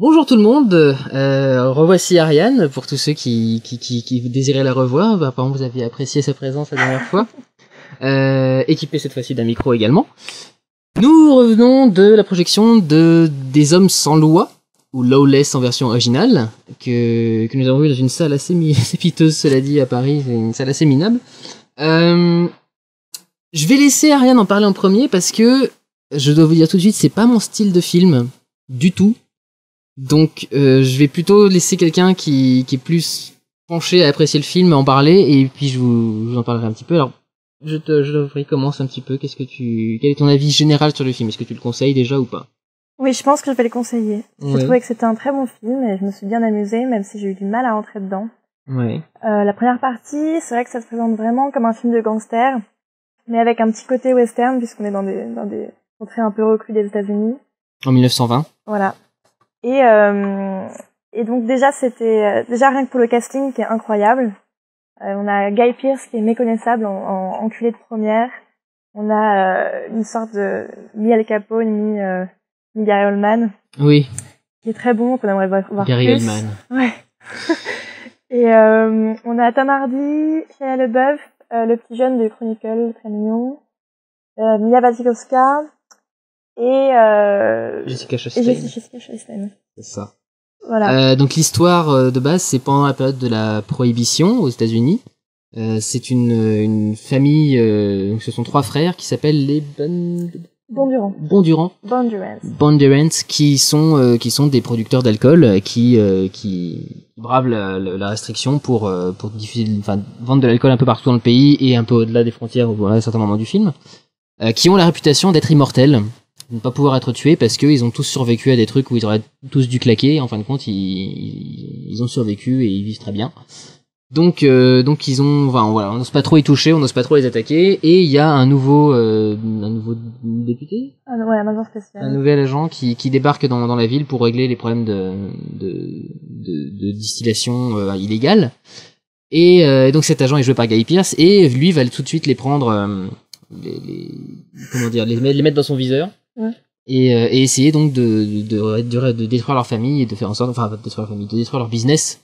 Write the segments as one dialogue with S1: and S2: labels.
S1: Bonjour tout le monde, euh, revoici Ariane pour tous ceux qui, qui, qui, qui désiraient la revoir. Bah, apparemment vous aviez apprécié sa présence la dernière fois, euh, équipé cette fois-ci d'un micro également. Nous revenons de la projection de Des Hommes sans loi, ou Lawless en version originale, que, que nous avons vu dans une salle assez, assez piteuse, cela dit, à Paris, une salle assez minable. Euh, je vais laisser Ariane en parler en premier parce que je dois vous dire tout de suite, c'est pas mon style de film du tout. Donc, euh, je vais plutôt laisser quelqu'un qui, qui est plus penché à apprécier le film en parler et puis je vous, je vous en parlerai un petit peu. Alors, je te, je te prie, commence un petit peu. Qu'est-ce que tu, quel est ton avis général sur le film? Est-ce que tu le conseilles déjà ou pas?
S2: Oui, je pense que je vais le conseiller. J'ai
S1: Ouais.
S2: trouvé que c'était un très bon film et je me suis bien amusée, même si j'ai eu du mal à rentrer dedans.
S1: Ouais.
S2: Euh, la première partie, c'est vrai que ça se présente vraiment comme un film de gangster, mais avec un petit côté western puisqu'on est dans des, dans des contrées un peu reculées des États-Unis.
S1: En 1920.
S2: Voilà. Et, euh, et donc déjà, c'était euh, déjà rien que pour le casting qui est incroyable. Euh, on a Guy Pearce qui est méconnaissable en, en enculé de première. On a une sorte de mi Al Capone, mi, mi Gary Oldman
S1: Oui.
S2: qui est très bon, qu'on aimerait voir voir
S1: Gary
S2: plus.
S1: Oldman.
S2: Ouais. Et euh, on a Tom Hardy, Shia LaBeouf, euh, le petit jeune de Chronicle, très mignon, euh, Mia Wasikowska et, euh,
S1: Jessica
S2: et
S1: Chastain.
S2: Jessica Jessica Chastain.
S1: C'est ça.
S2: Voilà.
S1: Euh, donc l'histoire euh, de base, c'est pendant la période de la prohibition aux États-Unis. Euh, c'est une, une famille, euh, donc ce sont trois frères qui s'appellent les Bon-
S2: Bondurant.
S1: Bondurant.
S2: Bondurant.
S1: Bondurants qui sont euh, qui sont des producteurs d'alcool qui euh, qui bravent la, la- la restriction pour euh, pour diffuser enfin vendre de l'alcool un peu partout dans le pays et un peu au-delà des frontières à un certain moment du film euh, qui ont la réputation d'être immortels ne pas pouvoir être tués parce qu'ils ont tous survécu à des trucs où ils auraient tous dû claquer en fin de compte ils, ils, ils ont survécu et ils vivent très bien donc euh, donc ils ont enfin voilà on n'ose pas trop y toucher on n'ose pas trop les attaquer et il y a un nouveau euh, un nouveau député
S2: Ah, ouais, un agent
S1: un
S2: spécial.
S1: nouvel agent qui, qui débarque dans, dans la ville pour régler les problèmes de, de, de, de distillation euh, illégale. Et euh, donc cet agent est joué par Guy Pearce et lui va tout de suite les prendre, euh, les, les- comment dire, les mettre dans son viseur. Et, euh, et essayer donc de, de, de, de détruire leur famille et de faire en sorte, enfin de détruire leur famille, de détruire leur business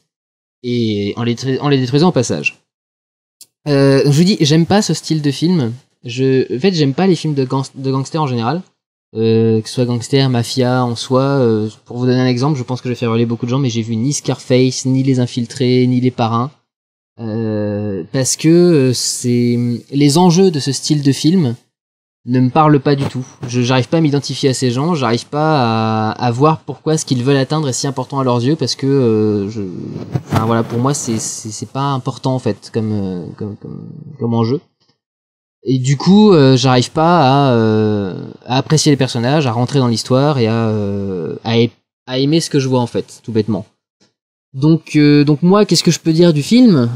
S1: et en les, en les détruisant au passage. Euh, je vous dis, j'aime pas ce style de film. Je, en fait, j'aime pas les films de, gang- de gangsters en général euh, que ce soit gangster, mafia en soi. euh, pour vous donner un exemple, je pense que je vais faire beaucoup de gens, mais j'ai vu ni Scarface, ni Les Infiltrés, ni Les Parrains. Euh, parce que euh, c'est les enjeux de ce style de film ne me parlent pas du tout. Je j'arrive pas à m'identifier à ces gens, j'arrive pas à, à voir pourquoi ce qu'ils veulent atteindre est si important à leurs yeux parce que euh, je enfin voilà pour moi c'est c'est pas important en fait comme euh, comme comme, comme enjeu. Et du coup, euh, j'arrive pas à, euh, à apprécier les personnages, à rentrer dans l'histoire et à, euh, à, à aimer ce que je vois en fait, tout bêtement. Donc, euh, donc moi, qu'est-ce que je peux dire du film?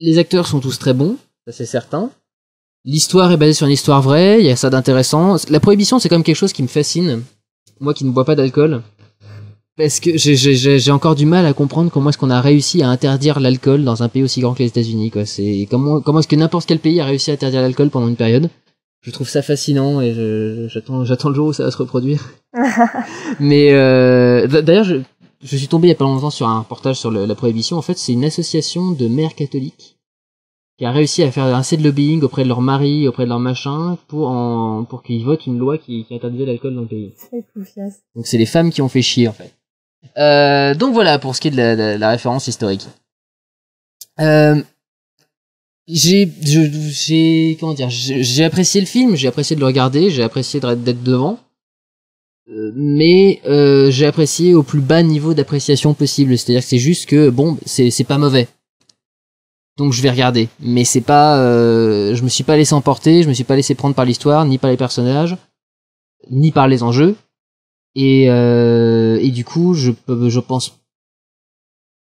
S1: Les acteurs sont tous très bons, ça c'est certain. L'histoire est basée sur une histoire vraie, il y a ça d'intéressant. La prohibition, c'est quand même quelque chose qui me fascine. Moi qui ne bois pas d'alcool. Parce que j'ai- encore du mal à comprendre comment est-ce qu'on a réussi à interdire l'alcool dans un pays aussi grand que les États-Unis. Quoi, c'est comment comment est-ce que n'importe quel pays a réussi à interdire l'alcool pendant une période? Je trouve ça fascinant et j'attends j'attends le jour où ça va se reproduire. Mais euh, d'ailleurs, je, je suis tombé il y a pas longtemps sur un reportage sur le- la prohibition. En fait, c'est une association de mères catholiques qui a réussi à faire assez de lobbying auprès de leur mari, auprès de leur machin, pour en, pour qu'ils votent une loi qui, qui interdisait l'alcool dans le pays. Donc c'est les femmes qui ont fait chier en fait. Euh, donc voilà pour ce qui est de la, la- la référence historique. Euh, j'ai, je- j'ai, comment dire, j'ai j'ai apprécié le film, j'ai apprécié de le regarder, j'ai apprécié d'être devant, Euh, mais euh, j'ai apprécié au plus bas niveau d'appréciation possible. C'est-à-dire que c'est juste que bon, c'est c'est pas mauvais. Donc je vais regarder, mais c'est pas, euh, je me suis pas laissé emporter, je me suis pas laissé prendre par l'histoire, ni par les personnages, ni par les enjeux. Et, euh, et du coup, je, peux- je pense.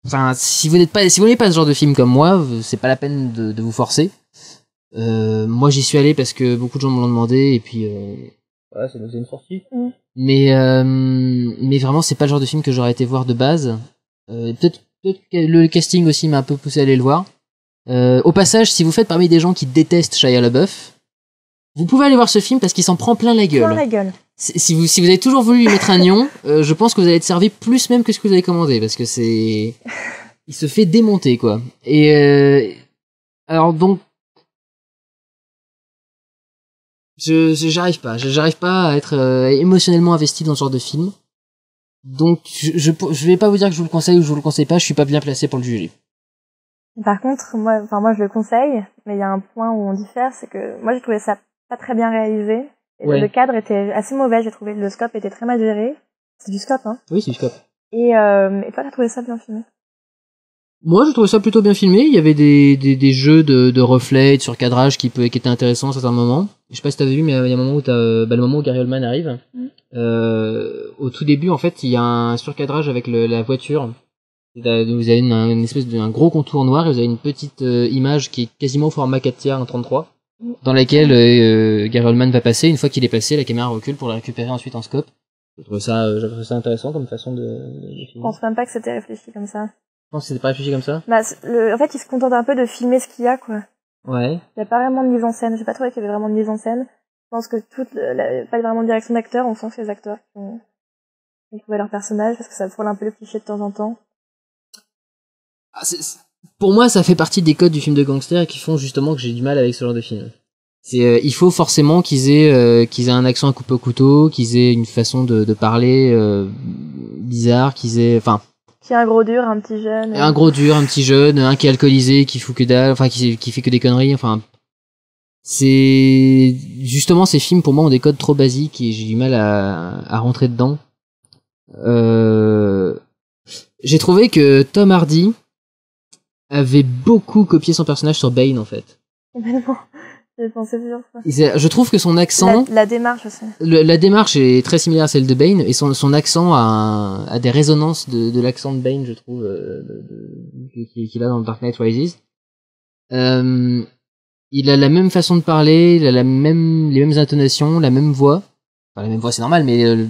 S1: Enfin, si vous n'êtes pas, si vous n'êtes pas ce genre de film comme moi, c'est pas la peine de, de vous forcer. Euh, moi, j'y suis allé parce que beaucoup de gens me l'ont demandé et puis. Euh, voilà, c'est une sortie.
S2: Mm.
S1: Mais euh, mais vraiment, c'est pas le genre de film que j'aurais été voir de base. Euh, peut-être peut-être que le casting aussi m'a un peu poussé à aller le voir. Euh, au passage, si vous faites parmi des gens qui détestent Shia LaBeouf, vous pouvez aller voir ce film parce qu'il s'en prend plein la gueule
S2: Plein la gueule.
S1: si vous, si vous avez toujours voulu lui mettre un nion, euh, je pense que vous allez être servi plus même que ce que vous avez commandé, parce que c'est, il se fait démonter quoi. Et euh, alors donc, je, j'arrive pas, j'arrive pas à être euh, émotionnellement investi dans ce genre de film. Donc, je, je, je vais pas vous dire que je vous le conseille ou je vous le conseille pas, je suis pas bien placé pour le juger.
S2: Par contre, moi, enfin moi je le conseille, mais il y a un point où on diffère, c'est que moi j'ai trouvé ça pas très bien réalisé. Le cadre était assez mauvais, j'ai trouvé. Le scope était très mal géré. C'est du scope, hein
S1: Oui, c'est du scope.
S2: Et, euh, et toi, t'as trouvé ça bien filmé?
S1: Moi, j'ai trouvé ça plutôt bien filmé. Il y avait des, des, des jeux de, de reflets, de surcadrage qui, peut, qui étaient intéressants à certains moments. Je sais pas si t'avais vu, mais il y a un moment où t'as, bah, le moment où Gary Oldman arrive. Mm. Euh, au tout début, en fait, il y a un surcadrage avec le, la voiture. Vous avez une, une espèce d'un gros contour noir et vous avez une petite euh, image qui est quasiment au format 4 tiers en 33 dans laquelle euh, Gary Oldman va passer. Une fois qu'il est passé, la caméra recule pour la récupérer ensuite en scope. Je trouve ça, euh, trouvé ça intéressant comme façon de, de,
S2: Je pense même pas que c'était réfléchi comme ça.
S1: Je pense que c'était pas réfléchi comme ça.
S2: Bah, le, en fait, il se contente un peu de filmer ce qu'il y a, quoi.
S1: Ouais.
S2: Il y a pas vraiment de mise en scène. J'ai pas trouvé qu'il y avait vraiment de mise en scène. Je pense que toute, la, pas vraiment de direction d'acteur. On sent que les acteurs qui ont, trouvé leur personnage parce que ça frôle un peu le cliché de temps en temps.
S1: Ah, pour moi, ça fait partie des codes du film de gangster qui font justement que j'ai du mal avec ce genre de film. C'est, euh, il faut forcément qu'ils aient, euh, qu'ils aient un accent à couper au couteau, qu'ils aient une façon de, de parler euh, bizarre, qu'ils aient, enfin.
S2: Qui un gros dur, un petit jeune.
S1: Un gros dur, un petit jeune, un qui est alcoolisé, qui fout que dalle, enfin qui, qui fait que des conneries, enfin. C'est justement ces films pour moi ont des codes trop basiques et j'ai du mal à, à rentrer dedans. Euh... J'ai trouvé que Tom Hardy avait beaucoup copié son personnage sur Bane en fait. Je trouve que son accent.
S2: La, démarche aussi.
S1: la démarche est très similaire à celle de Bane et son, son accent a, a des résonances de, de l'accent de Bane, je trouve, euh, qu'il a dans Dark Knight Rises. Euh, il a la même façon de parler, il a la même, les mêmes intonations, la même voix. Enfin, la même voix, c'est normal, mais euh,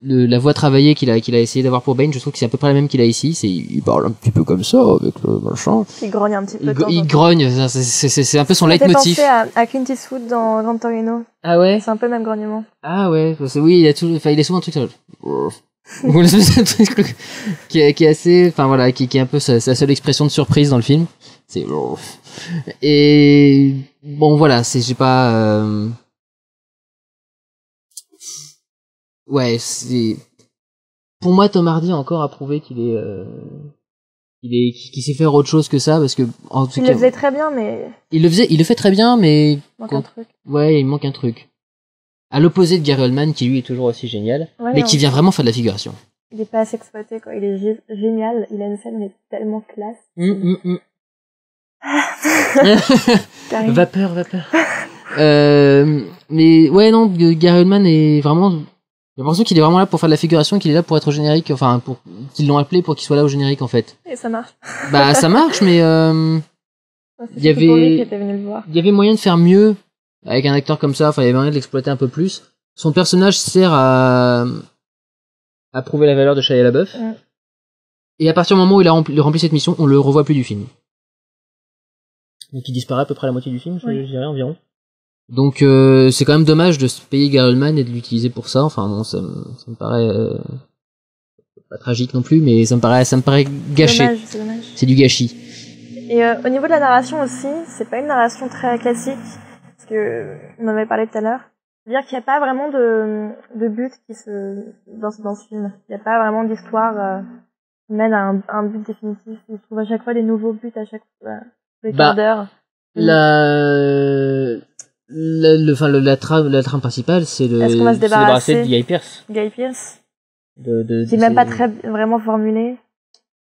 S1: le, la voix travaillée qu'il a, qu'il a essayé d'avoir pour Bane, je trouve que c'est à peu près la même qu'il a ici. C'est, il parle un petit peu comme ça, avec le machin.
S2: Il grogne un petit peu.
S1: Il, il grogne, c'est, c'est, c'est un peu son leitmotiv.
S2: Fait penser à, à Clint Eastwood dans Grand Torino.
S1: Ah ouais?
S2: C'est un peu le même grognement.
S1: Ah ouais, oui, il a tout, enfin, il est souvent un truc, ça. qui, est, qui est assez, enfin voilà, qui, qui est un peu sa, sa seule expression de surprise dans le film. C'est, et bon voilà, c'est, j'ai pas, euh, ouais, c'est pour moi Tom Hardy a encore à prouver qu'il est euh... il est qu'il sait faire autre chose que ça parce que en
S2: tout il le faisait très bien mais
S1: il le faisait il le fait très bien mais il
S2: manque un truc.
S1: Ouais, il manque un truc. À l'opposé de Gary Oldman qui lui est toujours aussi génial mais qui vient vraiment faire de la figuration.
S2: Il est pas assez exploité quoi, il est génial, il a une scène mais tellement classe.
S1: Mmh, mmh, vapeur, vapeur. euh, mais ouais non, Gary Oldman est vraiment j'ai l'impression qu'il est vraiment là pour faire de la figuration, qu'il est là pour être au générique, enfin, pour qu'ils l'ont appelé pour qu'il soit là au générique en fait.
S2: Et ça marche.
S1: Bah ça marche, mais euh, il y avait, il y avait moyen de faire mieux avec un acteur comme ça. Enfin, il y avait moyen de l'exploiter un peu plus. Son personnage sert à à prouver la valeur de Shia LaBeouf. Mm. Et à partir du moment où il a rempli, rempli, cette mission, on le revoit plus du film. Donc il disparaît à peu près à la moitié du film, je dirais environ. Donc euh, c'est quand même dommage de se payer Garelman et de l'utiliser pour ça. Enfin bon, ça, me, ça me paraît euh, pas tragique non plus, mais ça me paraît, ça me paraît gâché. C'est du gâchis.
S2: Et euh, au niveau de la narration aussi, c'est pas une narration très classique, parce que on en avait parlé tout à l'heure. C'est-à-dire qu'il n'y a pas vraiment de, de but qui se dans, dans ce film. Il n'y a pas vraiment d'histoire euh, qui mène à un, un, but définitif. Il trouve à chaque fois des nouveaux buts à chaque fois, des bah.
S1: La le, le, enfin, le, la trame, la trame principale, c'est le,
S2: Est-ce qu'on va se débarrasser
S1: de Guy Pierce.
S2: Guy Pierce.
S1: De, de,
S2: qui est même pas très vraiment formulé.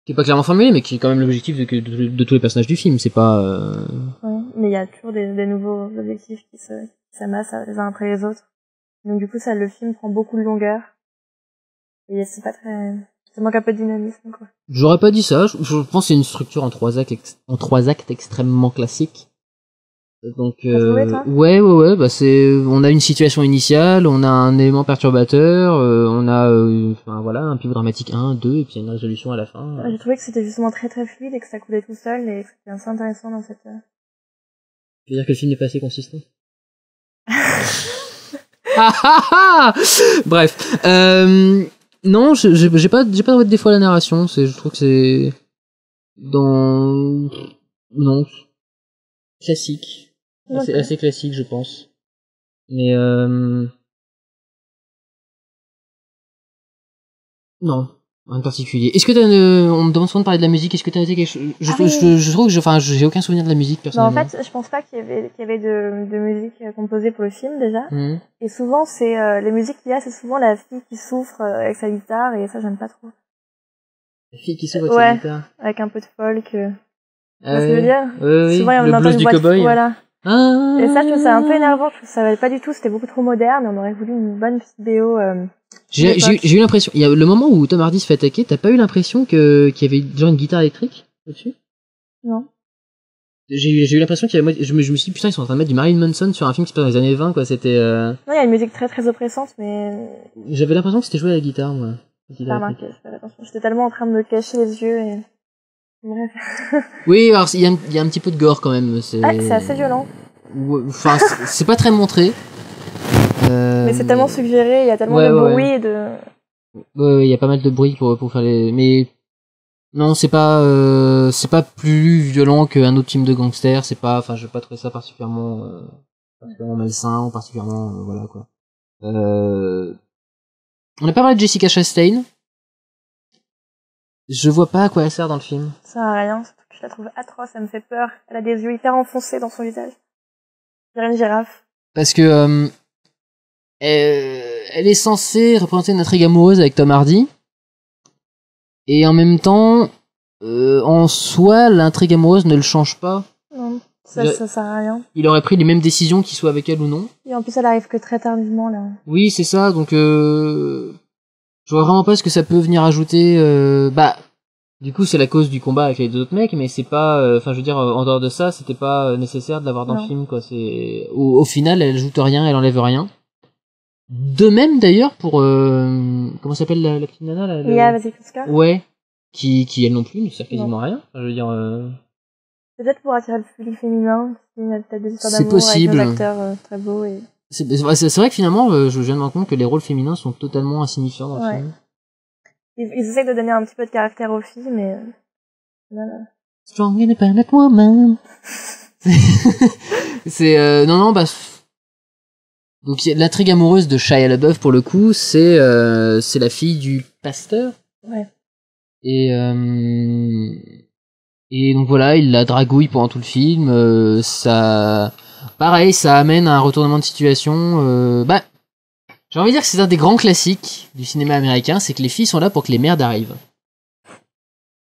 S1: Qui est pas clairement formulé, mais qui est quand même l'objectif de, de, de, tous les personnages du film. C'est pas. Euh...
S2: Ouais, mais il y a toujours des, des nouveaux objectifs qui se qui s'amassent les uns après les autres. Donc du coup, ça, le film prend beaucoup de longueur. Et c'est pas très. Ça manque un peu de dynamisme, quoi.
S1: J'aurais pas dit ça. Je, je pense que c'est une structure en trois actes, en trois actes extrêmement classique donc euh, ouais ouais ouais bah c'est on a une situation initiale, on a un élément perturbateur, euh, on a euh, enfin voilà un pivot dramatique 1, 2 et puis il y a une résolution à la fin.
S2: J'ai trouvé que c'était justement très très fluide et que ça coulait tout seul et que c'était assez intéressant dans cette.
S1: Tu veux dire que le film n'est pas assez consistant? Bref. Euh, non, j'ai pas, j'ai pas de défaut à la narration. C'est, je trouve que c'est dans non classique, assez,
S2: Ok.
S1: assez classique, je pense. Mais euh... non, de particulier. Est-ce que t'as, une- on me demande souvent de parler de la musique. Est-ce que t'as été quelque chose je,
S2: Ah
S1: je,
S2: oui.
S1: je, je trouve que, je- enfin, j'ai aucun souvenir de la musique
S2: Non, en
S1: personnellement.
S2: fait, je pense pas qu'il y avait, qu'il y avait de, de musique euh, composée pour le film déjà.
S1: Mhm.
S2: Et souvent, c'est euh, les musiques qu'il y a, c'est souvent la fille qui souffre euh, avec sa guitare et ça, j'aime pas trop.
S1: La fille qui s'ouvre avec
S2: Ouais.
S1: sa guitare.
S2: Avec un peu de folk. Euh,
S1: Ah
S2: ce que je veux dire?
S1: Ouais, oui.
S2: Souvent, on
S1: le blues
S2: une
S1: du cowboy.
S2: Voilà.
S1: Ah.
S2: Et ça, je trouve ça un peu énervant. Je trouve que ça va pas du tout. C'était beaucoup trop moderne. On aurait voulu une bonne petite BO. Euh...
S1: J'ai eu l'impression, il y a le moment où Tom Hardy se fait attaquer, t'as pas eu l'impression que qu'il y avait genre une guitare électrique au-dessus?
S2: Non.
S1: J'ai eu, l'impression qu'il y avait, je me, je me suis dit putain ils sont en train de mettre du Marilyn Manson sur un film qui se passe dans les années 20 quoi, c'était, euh,
S2: Non, il y a une musique très très oppressante, mais
S1: j'avais l'impression que c'était joué à la guitare moi.
S2: J'ai pas remarqué. J'étais tellement en train de me cacher les yeux et. Bref.
S1: Oui alors il y, a un- il y a un petit peu de gore quand même, c'est.
S2: Ah, assez violent.
S1: Enfin c'est- pas très montré. Euh,
S2: Mais c'est tellement suggéré. Il y a tellement
S1: ouais,
S2: de
S1: ouais,
S2: bruit et de.
S1: Ouais, ouais, il y a pas mal de bruit pour, pour faire les. Mais non, c'est pas euh, c'est pas plus violent qu'un autre film de gangster. C'est pas, enfin, je vais pas trouver ça particulièrement euh, particulièrement malsain ou particulièrement euh, voilà quoi. Euh... On a pas parlé de Jessica Chastain. Je vois pas à quoi elle sert dans le film.
S2: Ça sert à rien. surtout que Je la trouve atroce. Elle me fait peur. Elle a des yeux hyper enfoncés dans son visage. Dirais une girafe.
S1: Parce que euh, elle, elle est censée représenter une intrigue amoureuse avec Tom Hardy. Et en même temps, euh, en soi, l'intrigue amoureuse ne le change pas.
S2: Non, ça, ça sert à rien.
S1: il aurait pris les mêmes décisions qu'il soit avec elle ou non.
S2: Et en plus, elle arrive que très tardivement là.
S1: Oui, c'est ça. Donc, euh, je vois vraiment pas ce que ça peut venir ajouter. euh, bah, du coup, c'est la cause du combat avec les deux autres mecs, mais c'est pas. euh, Enfin, je veux dire, en dehors de ça, c'était pas euh, nécessaire de l'avoir dans le film, quoi. C'est au, au final, elle ajoute rien, elle enlève rien. De même, d'ailleurs, pour euh, comment s'appelle la, la petite nana là,
S2: Mia Wasikowska.
S1: Ouais, qui, qui elle non plus ne sert quasiment à rien. Enfin, je veux dire. euh,
S2: Peut-être pour attirer le public féminin, a peut-être des histoires
S1: C'est
S2: d'amour avec des acteurs très beaux et.
S1: C'est c'est- vrai que finalement, euh, je viens de me rendre compte que les rôles féminins sont totalement insignifiants dans le
S2: Ouais.
S1: film.
S2: Ils, ils essaient de donner un petit peu de caractère aux filles, mais. euh, Voilà.
S1: Strong independent woman. c'est euh, non non bah donc y a- l'intrigue amoureuse de Shia LaBeouf pour le coup c'est euh, c'est la fille du pasteur
S2: Ouais.
S1: et euh, et donc voilà il la dragouille pendant tout le film euh, ça pareil ça amène à un retournement de situation euh, bah j'ai envie de dire que c'est un des grands classiques du cinéma américain c'est que les filles sont là pour que les merdes arrivent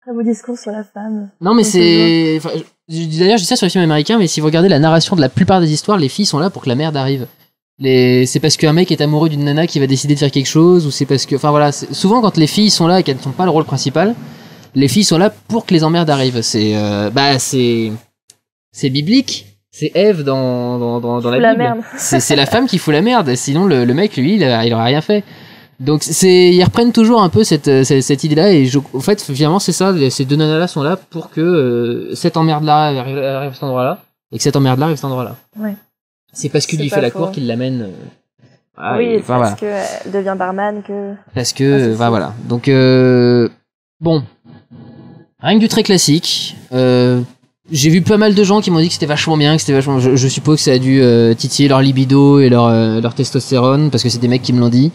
S2: Très beau discours sur la femme.
S1: Non, mais c'est. enfin, D'ailleurs, je dis ça sur les films américains, mais si vous regardez la narration de la plupart des histoires, les filles sont là pour que la merde arrive. Les... C'est parce qu'un mec est amoureux d'une nana qui va décider de faire quelque chose, ou c'est parce que. Enfin voilà, souvent quand les filles sont là et qu'elles ne sont pas le rôle principal, les filles sont là pour que les emmerdes arrivent. C'est. euh, Bah, c'est. C'est biblique. C'est Ève dans, dans, dans, dans la
S2: la
S1: Bible.
S2: merde.
S1: C'est la femme qui fout la merde, sinon le, le mec, lui, il, il aurait rien fait. Donc c'est ils reprennent toujours un peu cette, euh, cette, cette idée-là et je, au fait finalement c'est ça, ces deux nanas-là sont là pour que euh, cette emmerde-là arrive, arrive à cet endroit-là et que cette emmerde-là arrive à cet endroit-là.
S2: Ouais.
S1: C'est parce qu'il lui fait la cour qu'il l'amène. ah,
S2: oui,
S1: enfin,
S2: parce
S1: voilà.
S2: qu'elle devient barman que.
S1: Parce
S2: Ah,
S1: que bah,
S2: fou.
S1: voilà. Donc euh, bon, rien que du très classique. Euh, j'ai vu pas mal de gens qui m'ont dit que c'était vachement bien, que c'était vachement. Je, je suppose que ça a dû euh, titiller leur libido et leur euh, leur testostérone parce que c'est des mecs qui me l'ont dit.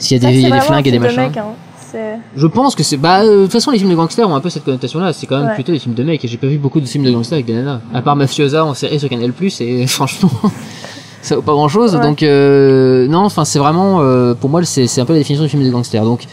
S1: Qu'il y a des, y a des flingues et des machins.
S2: mec, hein.
S1: Je pense que c'est. Bah, euh, de toute façon, les films de gangsters ont un peu cette connotation-là. C'est quand même
S2: Ouais.
S1: plutôt des films de mecs. Et j'ai pas vu beaucoup de films de gangsters avec des nanas. À part Mafiosa en série sur Canal et franchement, ça vaut pas grand-chose.
S2: Ouais.
S1: Donc, euh, non, enfin, c'est vraiment. euh, pour moi, c'est c'est un peu la définition du film de gangsters. Donc,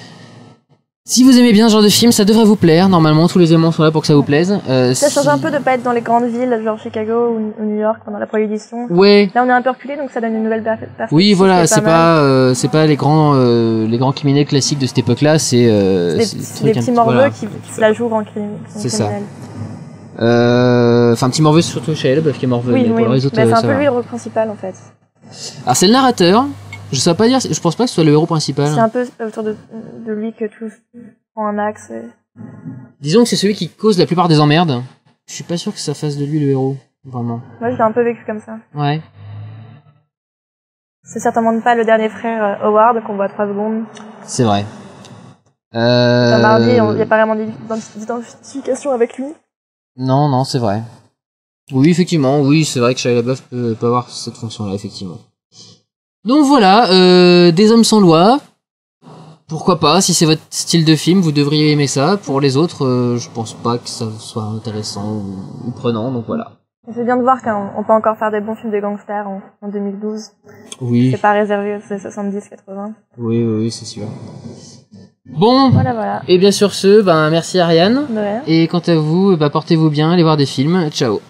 S1: si vous aimez bien ce genre de film, ça devrait vous plaire. Normalement, tous les aimants sont là pour que ça vous plaise. Euh,
S2: Ça
S1: si-
S2: change un peu de pas être dans les grandes villes, genre Chicago ou, New York pendant la prohibition.
S1: Ouais.
S2: Là, on est un peu reculé, donc ça donne une nouvelle per- perspective.
S1: Oui, voilà, c'est
S2: mal.
S1: pas, euh, c'est pas les grands, euh, les grands criminels classiques de cette époque-là. C'est euh,
S2: des,
S1: des
S2: petits
S1: petit-
S2: morveux
S1: voilà.
S2: qui, qui se la jouent en crime.
S1: C'est ça. Enfin, petit morveux surtout chez Elbe qui est morveux.
S2: Oui,
S1: mais
S2: oui.
S1: pour les autres,
S2: Mais c'est un peu lui le rôle principal en fait.
S1: Alors c'est le narrateur. Je sais pas dire. Je pense pas que ce soit le héros principal.
S2: C'est un peu autour de, de lui que tout prend un axe. et-
S1: Disons que c'est celui qui cause la plupart des emmerdes. Je suis pas sûr que ça fasse de lui le héros, vraiment.
S2: Moi, je l'ai un peu vécu comme ça.
S1: Ouais.
S2: C'est certainement pas le dernier frère euh, Howard qu'on voit trois secondes.
S1: C'est vrai.
S2: Dans
S1: Euh...
S2: Mardi, il n'y a pas vraiment d'ident- d'identification avec lui.
S1: Non, non, c'est vrai. Oui, effectivement, oui, c'est vrai que Shia LaBeouf peut, peut avoir cette fonction-là, effectivement. Donc voilà, euh, des hommes sans loi. Pourquoi pas Si c'est votre style de film, vous devriez aimer ça. Pour les autres, euh, je pense pas que ça soit intéressant ou, prenant. Donc voilà.
S2: C'est bien de voir qu'on on peut encore faire des bons films de gangsters en, en 2012.
S1: Oui,
S2: C'est pas réservé aux années 70-80.
S1: oui, oui, oui, c'est sûr. Bon,
S2: Voilà, voilà.
S1: et bien sur ce, ben merci Ariane.
S2: Rien.
S1: Et quant à vous, bah, portez-vous bien, allez voir des films. Ciao.